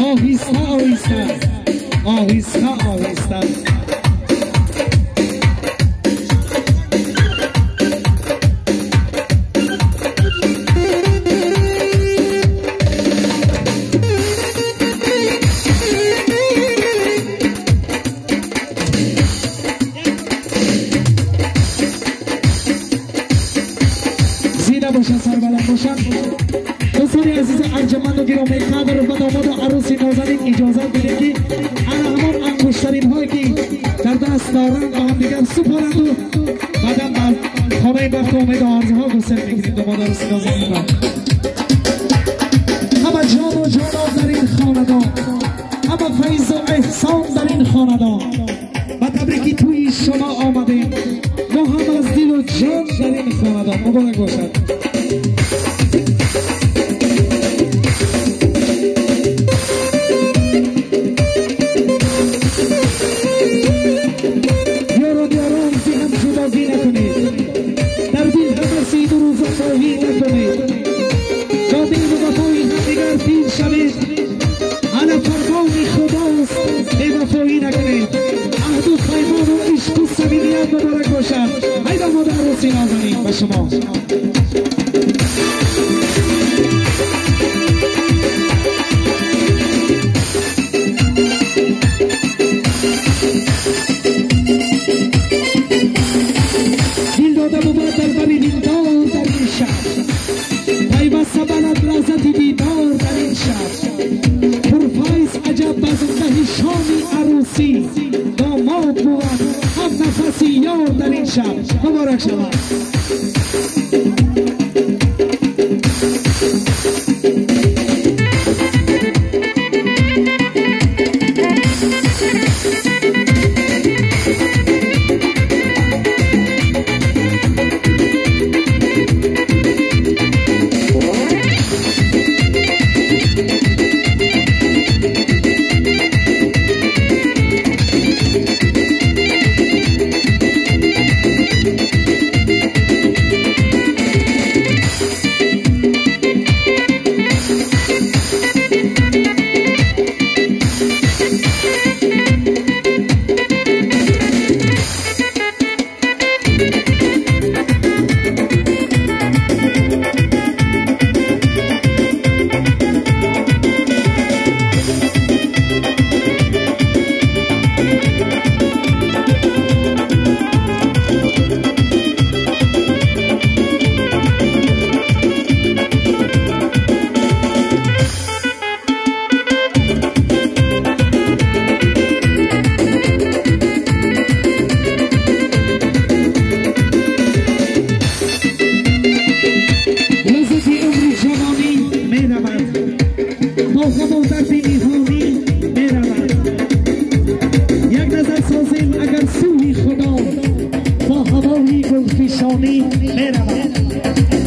Ahista, ahista. Ahista, ahista. Zina boşa sarmalan boşa. دوستان عزیز ارجمند و گرامی قدر و داماد و عروسی نازنین اجازه بده که انا همان انگشترین هایی که در دست دارن با هم دیگر سپارند و بعدا بر خانه بخت و امید آرزه ها گسل می‌گیریم داماد عروسی نازنین را. همه جان و جانان در این خاندان همه فیض و احسان در این خاندان و تبریکی توی شما آمدیم. ما هم از دل و جان در این خاندان مبارک باشد. Marusha. I don't know the rules in Shop. How about بریم اگر سوی خدا با هوایی گلفشانی می‌روم.